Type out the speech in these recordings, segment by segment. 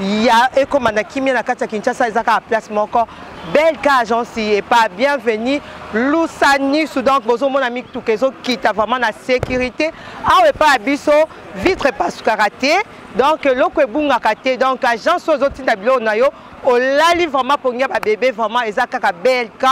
ya ekoma na kimia na kati ya kinshasa eza kaka place moko belle ka agence ye pa bienvenue lusa nisu donc bozomona mituka ezokita vraiment na sécurité awa epai ya biso vitre epasukaka te donc eloko ebungaka te donc agence oyo ezotinda biloko na yo olali vraiment pongi ya babebe vraiment eza kaka blk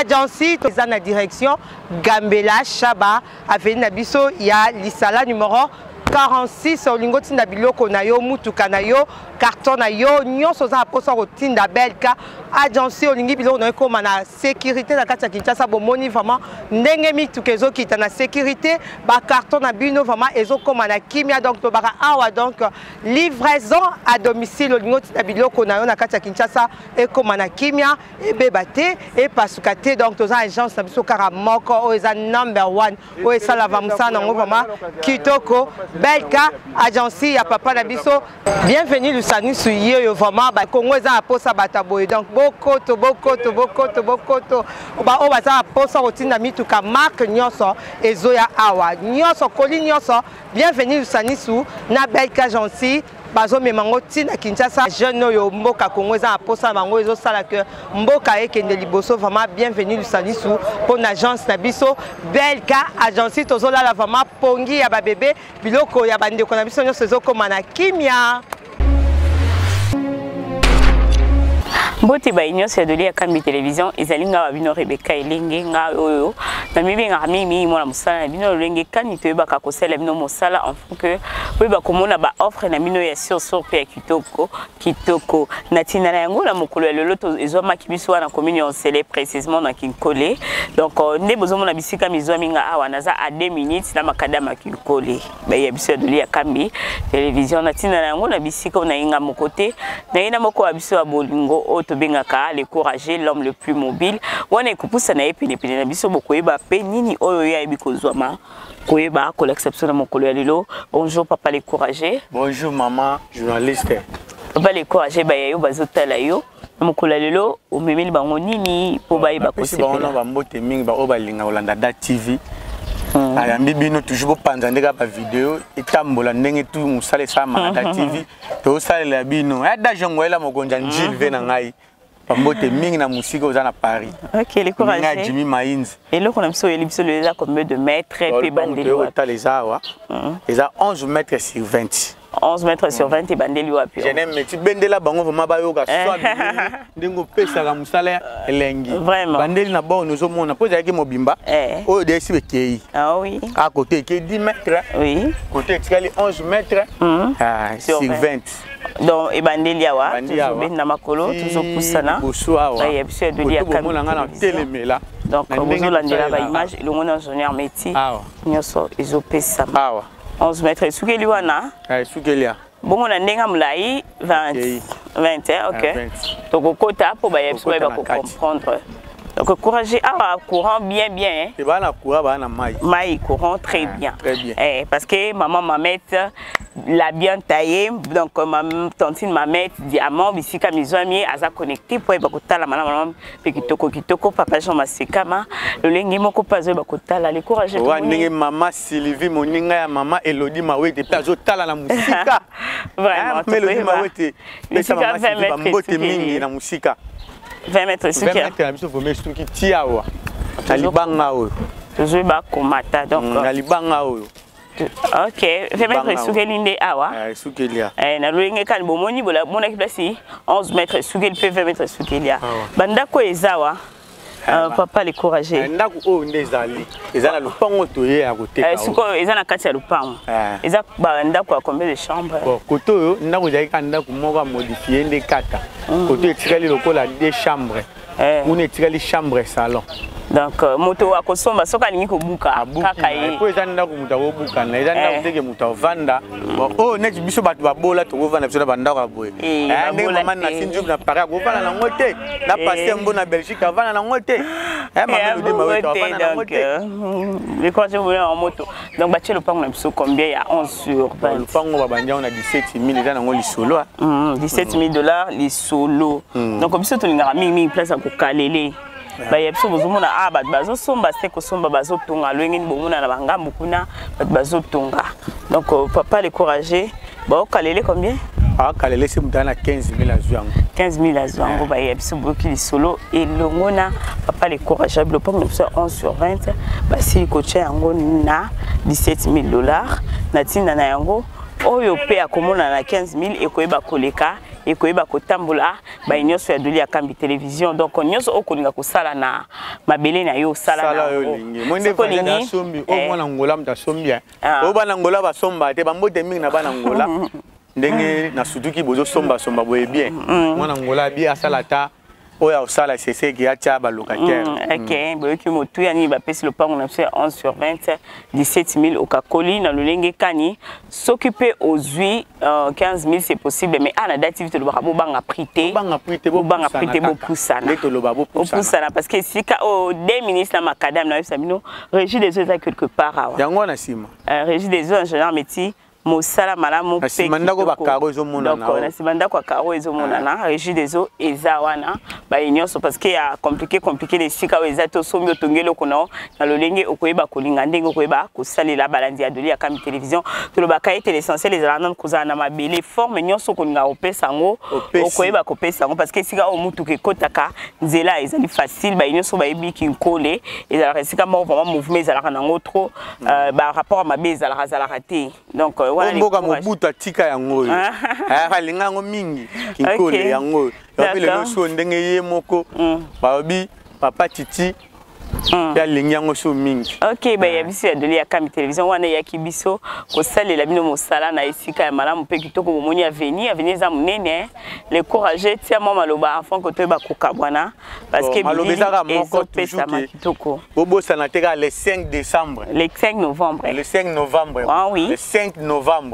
agency eza na direction gambela shaba Avenue na biso ya Lisala numéro 46 olingo tinda biloko na yo mutuka na yo carton na yo nyonso oza na mposa kotinda belka agency olingi biloko na yo ekóma na sécurité na kati ya kinshasa bomoni vraiment ndenge mituka ezokita na sécurité bacarton na bino vraiment ezokóma na kimia donc tobaka awa donc livraison à domicile olingi otinda biloko na yo na kati ya kinshasa ekóma na kimia ebeba te epasuka te donc toza agence na biso kaka moko oyo eza number one oyo esalava mosala nango vraimen kitoko belka agence ya papa na biso bienvenu lusanisu ye oyo vraimen bakongo eza na mposa bato ya boye donc bokoto bokoto bokoto bokoto baoyo baza na mposa kotinda mituka marke nyonso ezoya awa nyonso koli nyonso bienvenu lusanisu na belka agence bazomema yango ti na kinshasa jeune oyo mboka kongo eza na mposa na bango ezosala ke mboka ekende liboso vraiment bienvenu lusanisu mpo na agence na biso belka agence tozolala vraiment pongi ya babebe biloko ya bandeko na biso nyonso ezokoma na kimia mbote baye nyonso ya doli ya kambi televizio ezali ngai babino rebeka elenge ngai oyo namibengaka mingimingi mwana mosala na bino lolenge kani toyebaka kosalela bino mosala pour que boyeba komona baoffre na bino ya sursur mpe ya kitoko kitoko na ntina na yango na mokolo ya lelo ezwamaki biso wana commune ya nsele précisement na kinkole donc euh, nde bozomona bisika mizwami nga awa naza a 2 minutes na makadama ya kinkole ya biso ya doli ya kambi télévision na ntina na yango na bisika oyo nayenga moko te naye na moko ya biso ya bolingo oyo tobengaka le courageux l'homme le plus mobile wana ekopusa na ye penepene na biso bokoyeba mpe nini oyo ye ayebi kozwama koyeba kolakisa biso na mokolo ya lelo bonjour papa le courageux bonjour maman journaliste papa le courageux baya yo bazotala yo na mokolo ya lelo omemeli bango nini mpo bayeba kosepela bambote mingi baoyo balinga kolanda da tv hmm. nayambi bino toujours bopanza ndenge bavideo etambola ndenge tu mosala esalamaka da tv tosalela bino ada jongoyela mokonzi ya njilve na ngai Pambote mingi na musika oza na Paris. OK, le courage. Nga Jimmy Mainz. Et le kono mso yeli biso le za combien de mètres et puis bandeli. Pambote ota les awa. Eza 11 mètres sur 20. 11 mètres sur 20 et bandeli wapi. Je n'aime mais tu bendela bango vraiment ba yoka soit ndingo pesa ka musala elengi. Vraiment. Bandeli na bon nous omona na poza yaki mobimba. Eh. Oyo de sibe kei. Ah oui. À côté qui 10 mètres. Oui. Côté tikali 11 mètres. Ah, sur 20. donc ebandeli awa tozobeti na makolo tozopusana ya biso edodi ya kamiomela donc bozolandela baimage elongo na zone armeti nyonso ezopesama 11 mètre esukeli wana esukeli ya bongo na ndenge molai 20 20 ok tokokota mpo bayebi biso bayeba kocomprendre donc courage awa ah, courant bien bien ebaa na courant baa na mai mai courant très ah, bien très bien eh, parce que maman mamete la bien taille donc ma tantine mamette diamant bisika mizwami aza connecté mpo ayeba kotala malamu malamu mpe kitoko kitoko papa jean masekama lolenge moko mpe azoyeba kotala le courage wa ndenge mama sylvie moninga ya mama elodi mawete mpe azotala na mosika elodi mawete pesa mama sylvie bambote mingi na mosika 20 mètres suki ya biso vraimen suki tiawa na libanga oyo tozwi bakomata donc na libanga oyo ok femetre esukeli nde awa ah, esukeli ya eh, na lolenge kani bomoni bomonaki place 11 mètre esukeli mpe 20 mètre esukeli ya bandako oyo eza awa Euh, papa le courageux eh, ndako oyo oh, nde ezali eza na lopango toye ya koteka eh, sikoyo eza na kati ya lopango eh. eza bandako ya combien de chambre kote oyo ndako ezalaki ka ndako moko ya modifie nde kata mm. kote etikali lokola de chambre eh. kuna etikali chambre salon donc euh, moto akosomba soki alingi kobuka kaka ye po eza ndako moto akobukana eza ndako eh. teke moto avanda oyo oh, neti biso bato babola tokovanda biso na bandako ya boye eh, eh, ndenge mamani na sindiuku na paris akovanda nango te na paster mbo na belgique avanda nango te mamani odema weto avanda nango te donc batie lopango na biso combien ya 11 sur 20 lopango babandi yango na 17000 eza nango lisolo 17000 dollars lisolo hmm. donc biso tolingaka mingimingi place ya kokalele baye biso bozomona a ah, bato bazosomba se kosomba bazotonga lolenge nini bomona na bangambo kuna bato bazotonga donc euh, papa le courage baokalele combien akalele si moto na 15000 azwi yango 15000 azwi yango baye biso boyoki lisolo elongo na papa le courageable mpo mosusu 11 sur 20 basili kotya yango na 17000 dollars na ntina na yango oyo mpe akomona na 15000 ekoyeba koleka ekoyeba kotambola baye nyonso ya doli ya kambi television donc nyonso oyo kolinga kosala na mabele na yo osala naolingi omwana ngola moto asombi Ah. oyo bana ngola basomba te bambote mingi na bana ngola ndenge na sutuki bozosombasomba boye bien mm. mwana ngola bie asala ata oyo akosala seseki atya balocataire mm, mm. ok boyoki motuya nini bapesi lopango na biso ya 11 sur 20 17 000 okakoli na lolenge kani soki mpe ozwi Uh, 15 000 c'est possible mais ana dative tolobaka bobanga prix te bobanga prix te bobanga prix te bopusana nde toloba bopusana parce que esika oyo oh, de ministre na macadame na yebisa bino régie des eaux eza quelque part awa yango wana nsima euh, régie des eaux ingénieur meti mosala malamu mpe nsima ndako bakaro ezomonana na nsima ndako ya karo ezomonana ah. régie des eaux eza wana baye nyonso parce que ya compliqué compliqué na esika oyo eza te osombi otongi eloko na yo na lolenge okoyeba kolinga ndenge okoyeba kosalela balandi ya doli ya kami television tolobaka ete l'essentiel ezalaka nano kozala na mabele forme nyonso okolingaka kopesa yango okoyeba kopesa yango parce que esika oyo motuka ekotaka nzela ezali facile baye nyonso bayebi kinkole ezalaka esika moko vraiment mouvement ezalaka nango trop euh, barapport ya mabe ezalaka azalaka te donc euh, wana mboka mobutu atika yango oyo eh, alinga yango mingi kinkole yango oyo yapi lelo sio ndenge ye moko mm. balobi papa titi Mm. mpe alingi yango so mingi ok baya eh. biso ya doli ya kambi televizio wana eyaki biso kosalela bino mosala na esika ya malamu mpe kitoko bomoni aveni aveni eza monene eh. le courage tia mwa maloba enfant ko toyeba kokabwana parceke bililiezopesama kitoko bobosana te kaka le 5 décembre le 5 novembre le 5 novembre ah, oui. le 5 novembre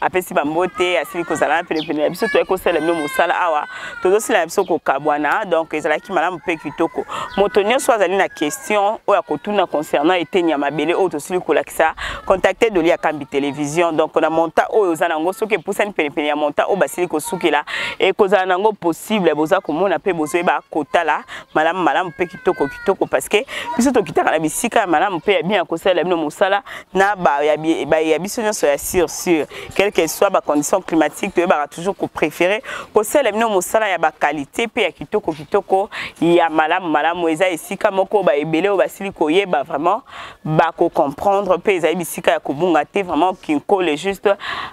apesi bambote asili kozala na penepene na biso toyaki kosala bino mosala awa tozosila na biso kokabwana donc ezalaki malamu mpe kitoko moto nyonso azali na question oyo akotuna concernant eteni ya mabele oyo tosili kolakisa contacte doli ya kambi television donc na monta oyo oza na yango soki epusani penepene ya monta oyo basili kosukela ekozala na yango possible boza komona mpe bozoyeba kotala malamu malamu mpe kitoko kitoko parce que biso tokitaka na bisika ya malamu mpe ya bien ya kosalela bino mosala na ba ya, ba ya biso nyonso ya sur sur quelque soit ba conditions climatiques toyebaka toujours kopréféré kosala bino mosala ya bakalite mpe ya kitoko kitoko ya malamu malamu eza esika moko ba ebele oyo basili koyeba vraiment bakocomprendre mpe ezali bisika ya kobunga te vraiment kinkole juste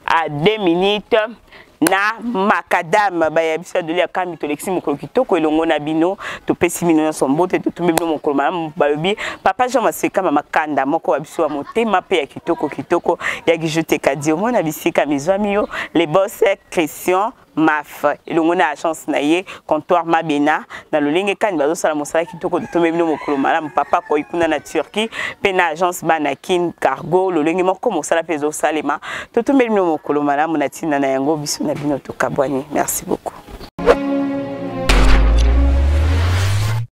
à 2 minutes na makadame baya biso ya doli ya kambi tolekisi mokolo kitoko elongo na bino topesi bino nyonso mbote totumbi bino mokolo malamu balobi papa jean masekama makanda moko wa biso ya motema mpe ya kitoko kitoko ya gijoteka diomo na bisika mizwami yo le bos christian maf elongo na agence na ye comptoir Mabena na lolenge kani bazosala mosala kitoko totombe bino mokolo malamu papa koi kuna na Turquie mpe na agence bana kin cargo lolenge moko mosala mpe ezosalema totombe bino mokolo malamu na ntina na yango biso na bino tokabwani merci beaucoup